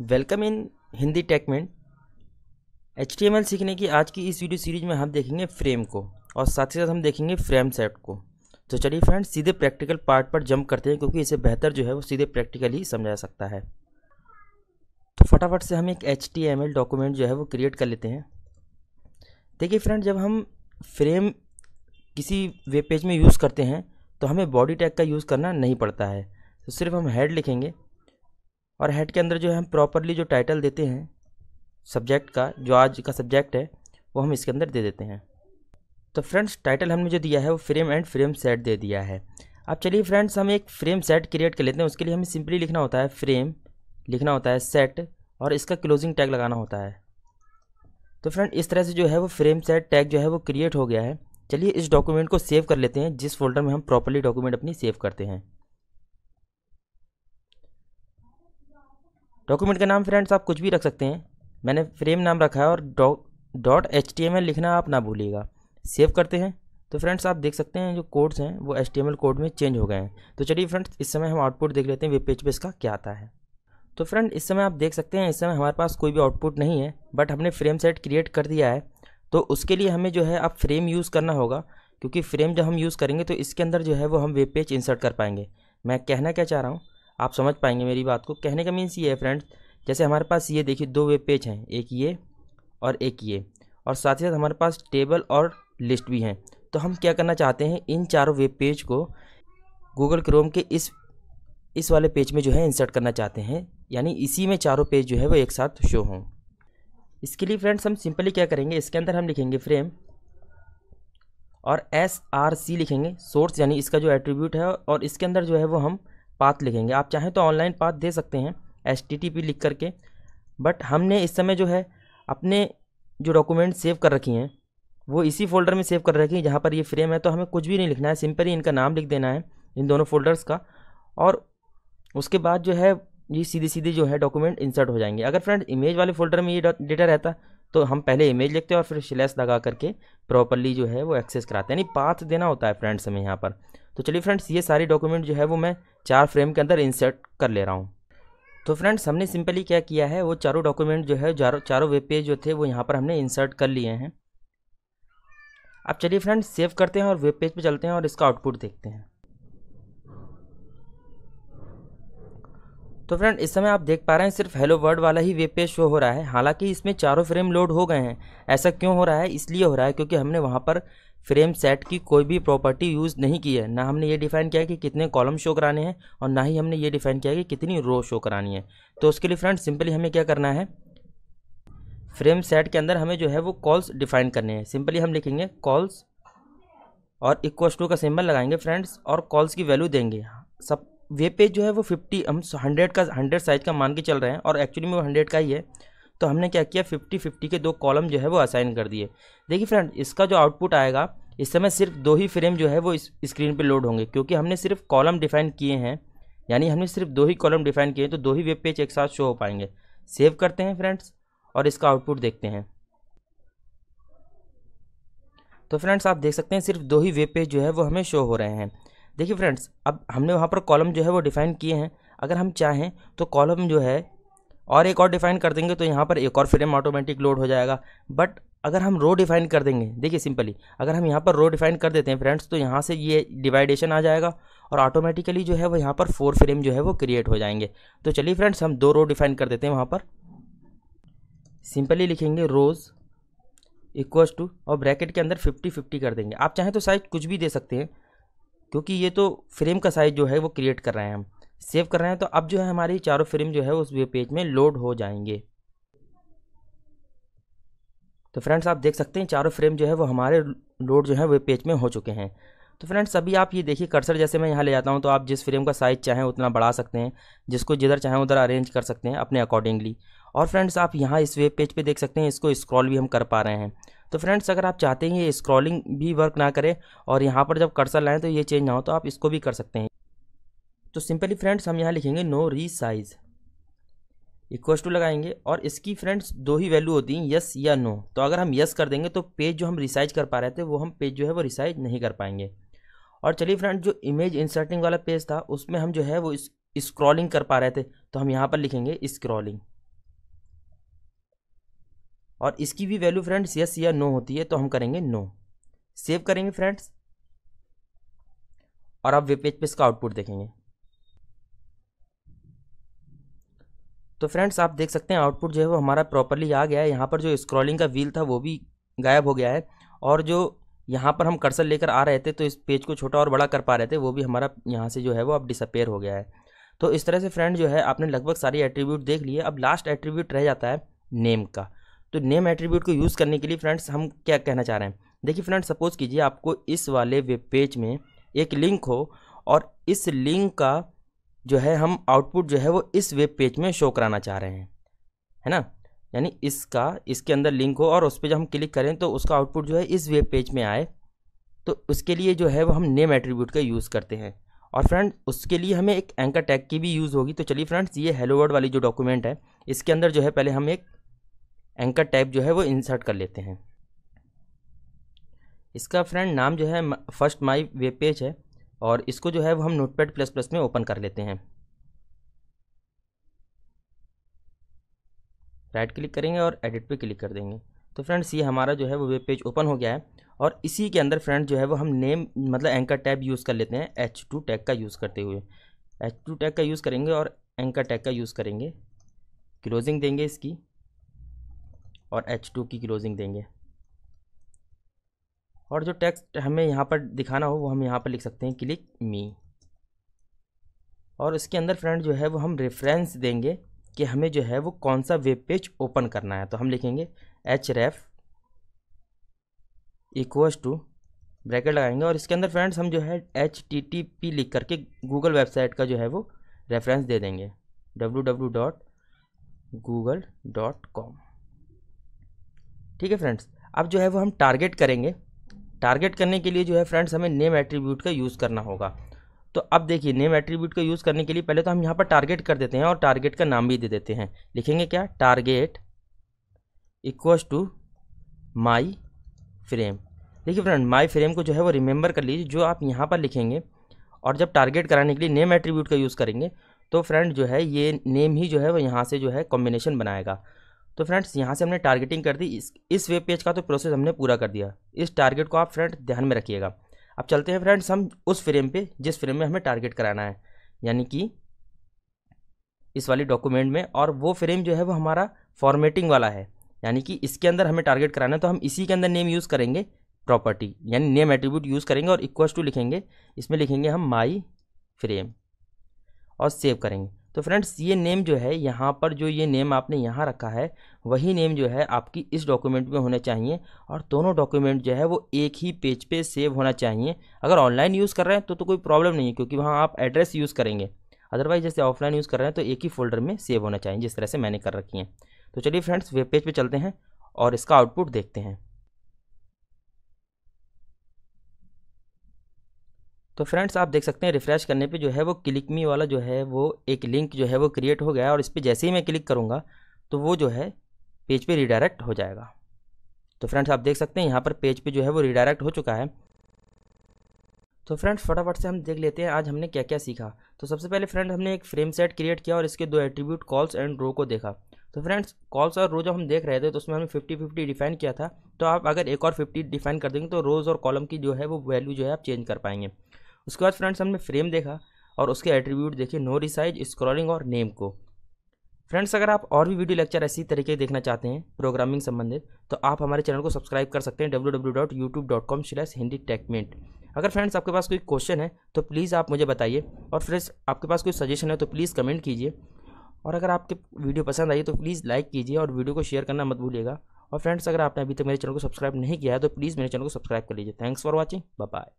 Welcome in Hindi Techment H सीखने की आज की इस वीडियो सीरीज़ में हम देखेंगे फ्रेम को, और साथ ही साथ हम देखेंगे फ्रेम सेट को। तो चलिए फ्रेंड्स, सीधे प्रैक्टिकल पार्ट पर जंप करते हैं, क्योंकि इसे बेहतर जो है वो सीधे प्रैक्टिकल ही समझा सकता है। तो फटाफट से हम एक HTML डॉक्यूमेंट जो है वो क्रिएट कर लेते हैं। देखिए फ्रेंड जब हम फ्रेम किसी वेब पेज में यूज़ करते हैं तो हमें बॉडी टैग का यूज़ करना नहीं पड़ता है। तो सिर्फ़ हम हेड लिखेंगे और हेड के अंदर जो है हम प्रॉपरली जो टाइटल देते हैं सब्जेक्ट का, जो आज का सब्जेक्ट है, वो हम इसके अंदर दे देते हैं। तो फ्रेंड्स टाइटल हमने जो दिया है वो फ्रेम एंड फ्रेम सेट दे दिया है। अब चलिए फ्रेंड्स हम एक फ्रेम सेट क्रिएट कर लेते हैं। उसके लिए हमें सिंपली लिखना होता है फ्रेम लिखना होता है सेट और इसका क्लोजिंग टैग लगाना होता है। तो फ्रेंड इस तरह से जो है वो फ्रेम सेट टैग जो है वो क्रिएट हो गया है। चलिए इस डॉक्यूमेंट को सेव कर लेते हैं, जिस फोल्डर में हम प्रॉपरली डॉक्यूमेंट अपनी सेव करते हैं। डॉक्यूमेंट का नाम फ्रेंड्स आप कुछ भी रख सकते हैं। मैंने फ्रेम नाम रखा है और डॉट एच लिखना आप ना भूलिएगा। सेव करते हैं। तो फ्रेंड्स आप देख सकते हैं जो कोड्स हैं, वो एच कोड में चेंज हो गए हैं। तो चलिए फ्रेंड्स इस समय हम आउटपुट देख लेते हैं वेब पेज पे इसका क्या आता है। तो फ्रेंड इस समय आप देख सकते हैं, इस समय हमारे पास कोई भी आउटपुट नहीं है बट हमने फ्रेम सेट क्रिएट कर दिया है। तो उसके लिए हमें जो है अब फ्रेम यूज़ करना होगा, क्योंकि फ्रेम जब हम यूज़ करेंगे तो इसके अंदर जो है वो हम वेब पेज इंसर्ट कर पाएँगे। मैं कहना क्या चाह रहा हूँ आप समझ पाएँगे मेरी बात को। कहने का मीन्स ये है फ्रेंड्स जैसे हमारे पास ये देखिए, दो वेब पेज हैं, एक ये और एक ये। और साथ ही साथ हमारे पास टेबल और लिस्ट भी हैं। तो हम क्या करना चाहते हैं, इन चारों वेब पेज को गूगल क्रोम के इस इस वाले पेज में जो है इंसर्ट करना चाहते हैं। यानी इसी में चारों पेज जो है वो एक साथ शो हों। इसके लिए फ्रेंड्स हम सिंपली क्या करेंगे, इसके अंदर हम लिखेंगे फ्रेम और एस आर सी लिखेंगे सोर्स यानी इसका जो एट्रीब्यूट है और इसके अंदर जो है वो हम पाथ लिखेंगे। आप चाहें तो ऑनलाइन पाथ दे सकते हैं एच लिख करके। बट हमने इस समय जो है, अपने जो डॉक्यूमेंट सेव कर रखी हैं, वो इसी फोल्डर में सेव कर रखी हैं, जहाँ पर ये फ्रेम है तो हमें कुछ भी नहीं लिखना है सिंपली इनका नाम लिख देना है, इन दोनों फोल्डर्स का। और उसके बाद जो है, ये सीधी सीधी जो है डॉक्यूमेंट इंसर्ट हो जाएँगे। अगर फ्रेंड इमेज वाले फोल्डर में ये डेटा रहता तो हम पहले इमेज लिखते हैं और फिर स्लैश लगा करके प्रॉपरली जो है वो एक्सेस कराते हैं। यानी पाथ देना होता है फ्रेंड्स हमें यहाँ पर। तो चलिए फ्रेंड्स ये सारी डॉक्यूमेंट जो है वो मैं चार फ्रेम के अंदर इंसर्ट कर ले रहा हूँ। तो फ्रेंड्स हमने सिंपली क्या किया है, वो चारों डॉक्यूमेंट जो है, चारों वेब पेज जो थे वो यहाँ पर हमने इंसर्ट कर लिए हैं। अब चलिए फ्रेंड्स सेव करते हैं और वेब पेज पे चलते हैं और इसका आउटपुट देखते हैं। तो फ्रेंड, इस समय आप देख पा रहे हैं सिर्फ़ हेलो वर्ड वाला ही वेब पेज शो हो रहा है। हालाँकि इसमें चारों फ्रेम लोड हो गए हैं। ऐसा क्यों हो रहा है? इसलिए हो रहा है क्योंकि हमने वहाँ पर फ्रेम सेट की कोई भी प्रॉपर्टी यूज़ नहीं की है। ना हमने ये डिफाइन किया है कि कितने कॉलम शो कराने हैं और ना ही हमने ये डिफाइन किया है कि कितनी रो शो करानी है। तो उसके लिए फ्रेंड सिंपली हमें क्या करना है? फ्रेम सेट के अंदर हमें जो है वो कॉल्स डिफाइन करने हैं। सिंपली हम लिखेंगे कॉल्स और इक्वस टू का सिंबल लगाएँगे फ्रेंड्स और कॉल्स की वैल्यू देंगे। सब वेब पेज जो है वो फिफ्टी, हम हंड्रेड का, हंड्रेड साइज़ का मान के चल रहे हैं और एक्चुअली में वो हंड्रेड का ही है। तो हमने क्या किया? फिफ्टी फिफ्टी के दो कॉलम जो है वो असाइन कर दिए। देखिए फ्रेंड, इसका जो आउटपुट आएगा, इस समय सिर्फ़ दो ही फ्रेम जो है वो इस स्क्रीन पे लोड होंगे, क्योंकि हमने सिर्फ़ कॉलम डिफाइन किए हैं। यानी हमने सिर्फ़ दो ही कॉलम डिफाइन किए हैं तो दो ही वेब पेज एक साथ शो हो पाएँगे। सेव करते हैं फ्रेंड्स और इसका आउटपुट देखते हैं। तो फ्रेंड्स, आप देख सकते हैं सिर्फ़ दो ही वेब पेज जो है वो हमें शो हो रहे हैं। देखिए फ्रेंड्स अब हमने वहाँ पर कॉलम जो है वो डिफ़ाइन किए हैं। अगर हम चाहें तो कॉलम जो है और एक और डिफ़ाइन कर देंगे तो यहाँ पर एक और फ्रेम ऑटोमेटिक लोड हो जाएगा। बट अगर हम रो डिफ़ाइन कर देंगे, देखिए सिंपली अगर हम यहाँ पर रो डिफ़ाइन कर देते हैं फ्रेंड्स तो यहाँ से ये डिवाइडेशन आ जाएगा और ऑटोमेटिकली जो है वो यहाँ पर फोर फ्रेम जो है वो क्रिएट हो जाएँगे। तो चलिए फ्रेंड्स हम दो रो डिफ़ाइन कर देते हैं वहाँ पर। सिंपली लिखेंगे रोज़ इक्वल्स टू और ब्रैकेट के अंदर फिफ्टी फिफ्टी कर देंगे। आप चाहें तो साइज़ कुछ भी दे सकते हैं। क्योंकि ये तो फ्रेम का साइज़ जो है वो क्रिएट कर रहे हैं हम। सेव कर रहे हैं तो अब जो है हमारी चारों फ्रेम जो है उस वेब पेज में लोड हो जाएँगे। तो फ्रेंड्स आप देख सकते हैं चारों फ्रेम जो है वो हमारे लोड जो है वेब पेज में हो चुके हैं। तो फ्रेंड्स अभी आप ये देखिए कर्सर जैसे मैं यहाँ ले जाता हूँ तो आप जिस फ्रेम का साइज़ चाहें उतना बढ़ा सकते हैं, जिसको जिधर चाहें उधर अरेंज कर सकते हैं अपने अकॉर्डिंगली और फ्रेंड्स आप यहाँ इस वेब पेज पे देख सकते हैं, इसको स्क्रॉल भी हम कर पा रहे हैं। तो फ्रेंड्स, अगर आप चाहते हैं ये स्क्रॉलिंग भी वर्क ना करे और यहाँ पर जब कर्सर लाएँ तो ये चेंज ना हो तो आप इसको भी कर सकते हैं। तो सिंपली फ्रेंड्स हम यहाँ लिखेंगे नो री साइज़ टू लगाएँगे और इसकी फ्रेंड्स दो ही वैल्यू होती हैं यस या नो तो अगर हम यस कर देंगे तो पेज जो हम रिसाइज कर पा रहे थे, वो हम पेज जो है वो रिसाइज नहीं कर पाएँगे। और चलिए फ्रेंड जो इमेज इंसर्टिंग वाला पेज था, उसमें हम जो है वो स्क्रॉलिंग कर पा रहे थे तो हम यहाँ पर लिखेंगे स्क्रॉलिंग और इसकी भी वैल्यू फ्रेंड्स यस या नो होती है तो हम करेंगे नो सेव करेंगे फ्रेंड्स और आप वेब पेज पे इसका आउटपुट देखेंगे। तो फ्रेंड्स आप देख सकते हैं आउटपुट जो है वो हमारा प्रॉपरली आ गया है। यहाँ पर जो स्क्रॉलिंग का व्हील था वो भी गायब हो गया है और जो यहाँ पर हम कर्सर लेकर आ रहे थे तो इस पेज को छोटा और बड़ा कर पा रहे थे, वो भी हमारा यहाँ से जो है वो अब डिसअपेयर हो गया है। तो इस तरह से फ्रेंड जो है आपने लगभग सारी एट्रीब्यूट देख लिए अब लास्ट एट्रीब्यूट रह जाता है नेम का। तो नेम एट्रीब्यूट को यूज़ करने के लिए फ्रेंड्स हम क्या कहना चाह रहे हैं? देखिए फ्रेंड्स सपोज़ कीजिए आपको इस वाले वेब पेज में एक लिंक हो और इस लिंक का जो है हम आउटपुट जो है वो इस वेब पेज में शो कराना चाह रहे हैं, है ना? यानी इसका, इसके अंदर लिंक हो और उस पर जब हम क्लिक करें तो उसका आउटपुट जो है इस वेब पेज में आए तो उसके लिए जो है वो हम नेम एट्रीब्यूट का यूज़ करते हैं। और फ्रेंड उसके लिए हमें एक एंकर टैग की भी यूज़ होगी। तो चलिए फ्रेंड्स ये हेलो वर्ड वाली जो डॉक्यूमेंट है, इसके अंदर जो है पहले हम एक एंकर टैग जो है वो इंसर्ट कर लेते हैं। इसका फ्रेंड नाम जो है फ़र्स्ट माई वेब पेज है और इसको जो है वो हम नोटपैड प्लस प्लस में ओपन कर लेते हैं। राइट क्लिक करेंगे और एडिट पे क्लिक कर देंगे। तो फ्रेंड्स ये हमारा जो है वो वेब पेज ओपन हो गया है और इसी के अंदर फ्रेंड जो है वो हम नेम मतलब एंकर टैब यूज़ कर लेते हैं एच टू टैग का यूज़ करते हुए। एच टू टैग का यूज़ करेंगे और एंकर टैग का यूज़ करेंगे। क्लोजिंग देंगे इसकी। और एच टू की क्लोजिंग देंगे। और जो टेक्स्ट हमें यहाँ पर दिखाना हो, वो हम यहाँ पर लिख सकते हैं क्लिक मी और इसके अंदर फ्रेंड जो है, वो हम रेफरेंस देंगे कि हमें जो है, वो कौन सा वेब पेज ओपन करना है। तो हम लिखेंगे H ref equals to bracket लगाएँगे और इसके अंदर फ्रेंड्स हम जो है एच टी टी पी लिख करके गूगल वेबसाइट का जो है, वो रेफरेंस दे देंगे। W W dot Google dot com ठीक है फ्रेंड्स? अब जो है वो हम टारगेट करेंगे। टारगेट करने के लिए जो है फ्रेंड्स हमें नेम एट्रीब्यूट का यूज़ करना होगा। तो अब देखिए नेम एट्रीब्यूट का यूज़ करने के लिए पहले तो हम यहाँ पर टारगेट कर देते हैं और टारगेट का नाम भी दे देते हैं। लिखेंगे क्या? Target equals to my frame देखिए फ्रेंड माई फ्रेम को जो है वो रिमेंबर कर लीजिए, जो आप यहाँ पर लिखेंगे और जब टारगेट कराने के लिए नेम एट्रीब्यूट का यूज़ करेंगे तो फ्रेंड जो है ये नेम ही जो है वो यहाँ से जो है कॉम्बिनेशन बनाएगा। तो फ्रेंड्स, यहाँ से हमने टारगेटिंग कर दी। इस वेब पेज का तो प्रोसेस हमने पूरा कर दिया। इस टारगेट को आप फ्रेंड ध्यान में रखिएगा। अब चलते हैं फ्रेंड्स, हम उस फ्रेम पे, जिस फ्रेम में हमें टारगेट कराना है। यानी कि इस वाली डॉक्यूमेंट में, और वो फ्रेम जो है वो हमारा फॉर्मेटिंग वाला है। यानी कि इसके अंदर हमें टारगेट कराना है तो हम इसी के अंदर नेम यूज़ करेंगे प्रॉपर्टी यानी नेम एट्रीब्यूट यूज़ करेंगे और इक्वल्स टू लिखेंगे। इसमें लिखेंगे हम माई फ्रेम और सेव करेंगे। तो फ्रेंड्स, ये नेम जो है, यहाँ पर जो ये नेम आपने यहाँ रखा है, वही नेम जो है आपकी इस डॉक्यूमेंट में होने चाहिए और दोनों डॉक्यूमेंट जो है वो एक ही पेज पे सेव होना चाहिए। अगर ऑनलाइन यूज़ कर रहे हैं तो तो कोई प्रॉब्लम नहीं है क्योंकि वहाँ आप एड्रेस यूज़ करेंगे। अदरवाइज़ जैसे ऑफलाइन यूज़ कर रहे हैं तो एक ही फोल्डर में सेव होना चाहिए जिस तरह से मैंने कर रखी है। तो चलिए फ्रेंड्स, वेब पेज पर चलते हैं और इसका आउटपुट देखते हैं। तो फ्रेंड्स, आप देख सकते हैं, रिफ़्रेश करने पे जो है वो क्लिक मी वाला जो है वो एक लिंक जो है वो क्रिएट हो गया और इस पर जैसे ही मैं क्लिक करूँगा तो वो जो है पेज पे रिडायरेक्ट हो जाएगा। तो फ्रेंड्स, आप देख सकते हैं, यहाँ पर पेज पे जो है वो रिडायरेक्ट हो चुका है। तो फ्रेंड्स, फटाफट से हम देख लेते हैं, आज हमने क्या क्या सीखा। तो सबसे पहले फ्रेंड हमने एक फ्रेम सेट क्रिएट किया और इसके दो एट्रीब्यूट कॉल्स एंड रो को देखा। तो फ्रेंड्स कॉल्स और रो जब हम देख रहे थे तो उसमें हमने फिफ्टी फिफ्टी डिफाइन किया था। तो आप अगर एक और फिफ्टी डिफाइन कर देंगे तो रोज़ और कॉलम की जो है वो वैल्यू जो है आप चेंज कर पाएँगे। उसके बाद फ्रेंड्स हमने फ्रेम देखा और उसके एट्रीब्यूट देखे नो रिसाइज स्क्रॉलिंग और नेम को। फ्रेंड्स, अगर आप और भी वीडियो लेक्चर ऐसी तरीके देखना चाहते हैं प्रोग्रामिंग संबंधित तो आप हमारे चैनल को सब्सक्राइब कर सकते हैं W W dot YouTube dot com slash Hindi Techment अगर फ्रेंड्स आपके पास कोई क्वेश्चन है तो प्लीज़ आप मुझे बताइए और फ्रेंड्स आपके पास कोई सजेशन है तो प्लीज़ कमेंट कीजिए। और अगर आपके वीडियो पसंद आई तो प्लीज़ लाइक कीजिए और वीडियो को शेयर करना मत भूलिएगा। और फ्रेंड्स, अगर आपने अभी तक मेरे चैनल को सब्सक्राइब नहीं किया है तो प्लीज़ मेरे चैनल को सब्सक्राइब कर लीजिए। Thanks for watching bye